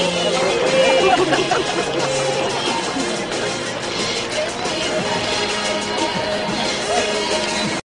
Gracias.